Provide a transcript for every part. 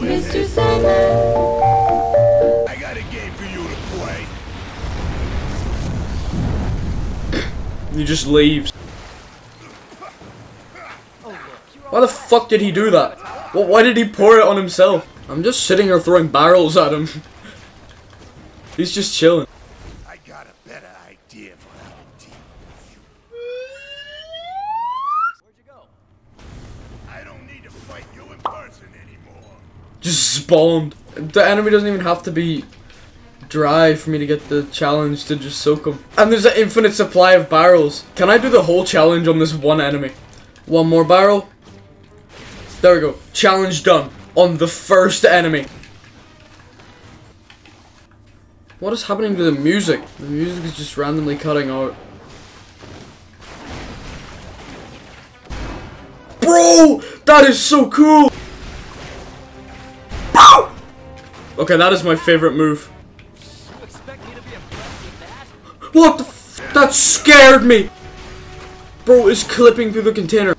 Mr. I got a game for you to play. He just leaves. Why the fuck did he do that? Well, why did he pour it on himself? I'm just sitting here throwing barrels at him. He's just chilling. I got a better idea for how to deal with you. I don't need to fight you in person anymore. Just spawned. The enemy doesn't even have to be dry for me to get the challenge to just soak him. And there's an infinite supply of barrels. Can I do the whole challenge on this one enemy? One more barrel. There we go. Challenge done. On the first enemy. What is happening to the music? The music is just randomly cutting out. Bro! That is so cool! Okay, that is my favorite move. What the f- That scared me! Bro is clipping through the container.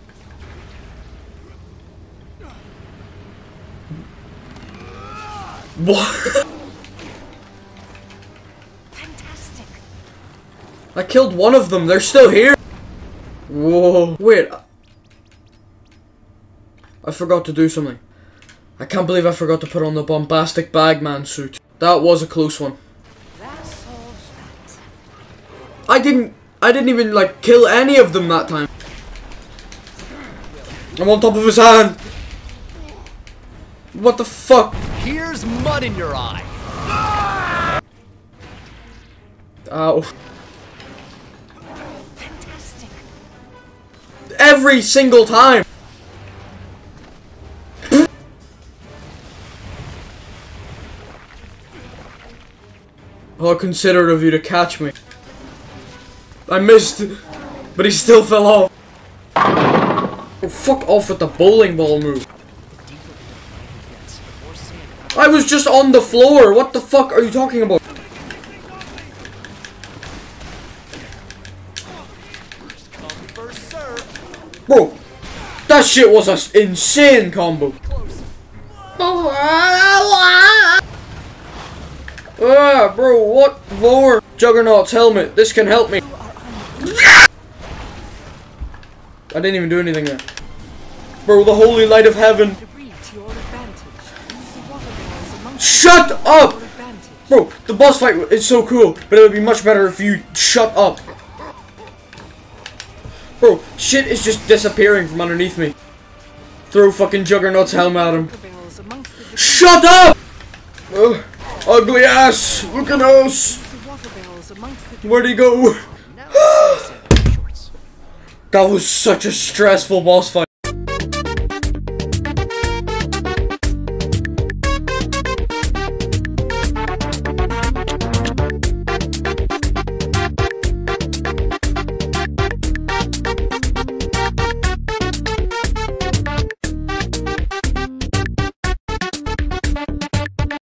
What? Fantastic. I killed one of them. They're still here. Whoa. Wait. I forgot to do something. I can't believe I forgot to put on the bombastic bagman suit. That was a close one. That solves that. I didn't. I didn't even like kill any of them that time. I'm on top of his hand. What the fuck? Here's mud in your eye. Ow. Fantastic. Every single time. How considerate of you to catch me. I missed, but he still fell off. Oh, fuck off with the bowling ball move. I was just on the floor. What the fuck are you talking about? Bro, that shit was an insane combo. Oh, Ah, bro, what for? Juggernaut's helmet. This can help me. I didn't even do anything there. Bro, the holy light of heaven. Shut up! Bro, the boss fight is so cool, but it would be much better if you shut up. Bro, shit is just disappearing from underneath me. Throw fucking Juggernaut's helmet at him. Shut up! Ugh, ugly ass! Look at us! Use the water barrels amongst the Where'd he go? That was such a stressful boss fight.